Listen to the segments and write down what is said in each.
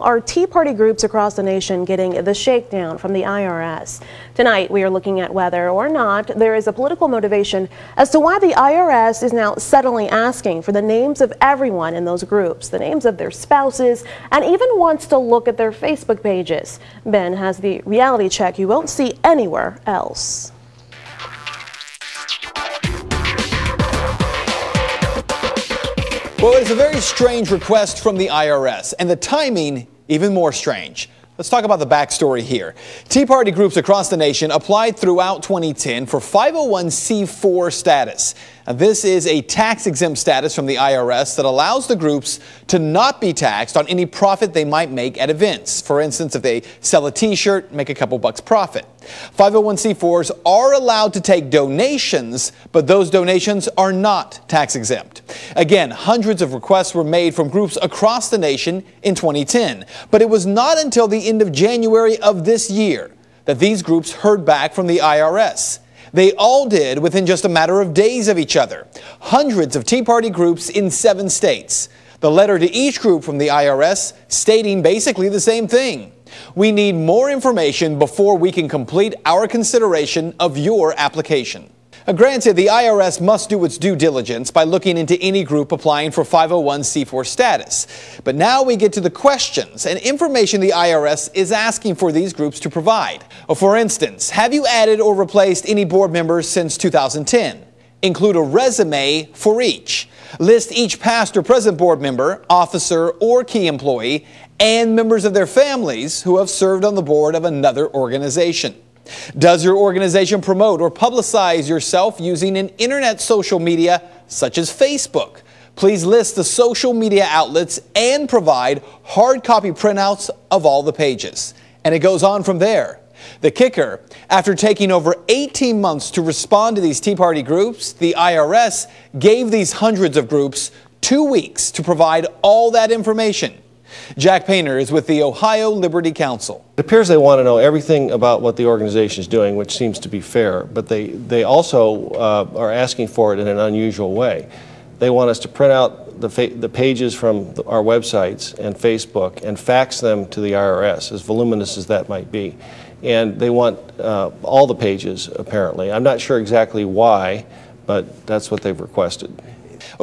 Are Tea Party groups across the nation getting the shakedown from the IRS? Tonight, we are looking at whether or not there is a political motivation as to why the IRS is now suddenly asking for the names of everyone in those groups, the names of their spouses, and even wants to look at their Facebook pages. Ben has the reality check you won't see anywhere else. Well, it's a very strange request from the IRS, and the timing even more strange. Let's talk about the backstory here. Tea Party groups across the nation applied throughout 2010 for 501c4 status. This is a tax exempt status from the IRS that allows the groups to not be taxed on any profit they might make at events. For instance, if they sell a t-shirt, make a couple bucks profit. 501c4s are allowed to take donations, but those donations are not tax exempt. Again, hundreds of requests were made from groups across the nation in 2010, but it was not until the end of January of this year that these groups heard back from the IRS. They all did within just a matter of days of each other. Hundreds of Tea Party groups in seven states. The letter to each group from the IRS stating basically the same thing. We need more information before we can complete our consideration of your application. Uh, granted, the IRS must do its due diligence by looking into any group applying for 501c4 status. But now we get to the questions and information the IRS is asking for these groups to provide. Uh, for instance, have you added or replaced any board members since 2010? Include a resume for each. List each past or present board member, officer, or key employee, and members of their families who have served on the board of another organization. Does your organization promote or publicize yourself using an internet social media such as Facebook? Please list the social media outlets and provide hard copy printouts of all the pages. And it goes on from there. The kicker, after taking over 18 months to respond to these Tea Party groups, the IRS gave these hundreds of groups two weeks to provide all that information. Jack Painter is with the Ohio Liberty Council. It appears they want to know everything about what the organization is doing, which seems to be fair, but they, they also uh, are asking for it in an unusual way. They want us to print out the, the pages from the, our websites and Facebook and fax them to the IRS, as voluminous as that might be. And they want uh, all the pages, apparently. I'm not sure exactly why, but that's what they've requested.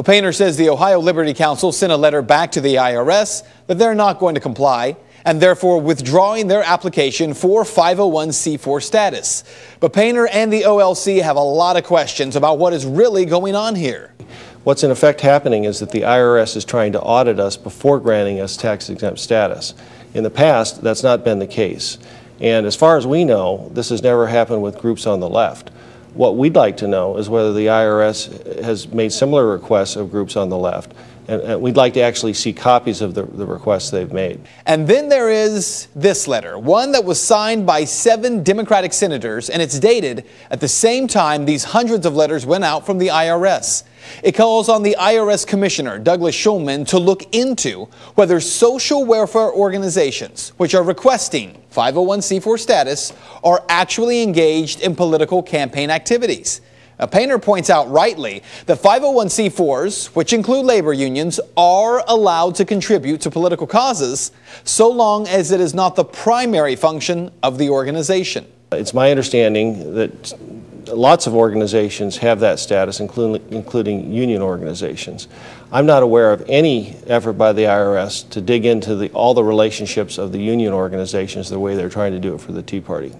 Painter says the Ohio Liberty Council sent a letter back to the IRS that they're not going to comply and therefore withdrawing their application for 501c4 status. But Painter and the OLC have a lot of questions about what is really going on here. What's in effect happening is that the IRS is trying to audit us before granting us tax exempt status. In the past, that's not been the case. And as far as we know, this has never happened with groups on the left. What we'd like to know is whether the IRS has made similar requests of groups on the left. And, we'd like to actually see copies of the, the requests they've made. And then there is this letter, one that was signed by seven Democratic senators, and it's dated at the same time these hundreds of letters went out from the IRS. It calls on the IRS Commissioner, Douglas Shulman, to look into whether social welfare organizations, which are requesting 501c4 status, are actually engaged in political campaign activities. Now, Painter points out rightly that 501c4s, which include labor unions, are allowed to contribute to political causes so long as it is not the primary function of the organization. It's my understanding that lots of organizations have that status, including, including union organizations. I'm not aware of any effort by the IRS to dig into the, all the relationships of the union organizations the way they're trying to do it for the Tea Party.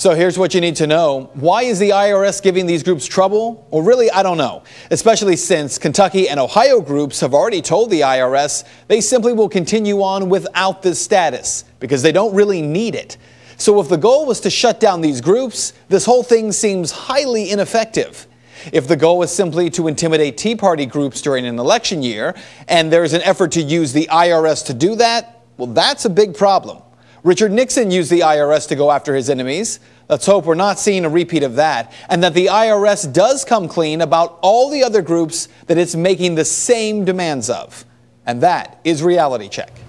So here's what you need to know. Why is the IRS giving these groups trouble? Well, really, I don't know. Especially since Kentucky and Ohio groups have already told the IRS they simply will continue on without this status because they don't really need it. So if the goal was to shut down these groups, this whole thing seems highly ineffective. If the goal is simply to intimidate Tea Party groups during an election year, and there's an effort to use the IRS to do that, well, that's a big problem. Richard Nixon used the IRS to go after his enemies. Let's hope we're not seeing a repeat of that, and that the IRS does come clean about all the other groups that it's making the same demands of. And that is Reality Check.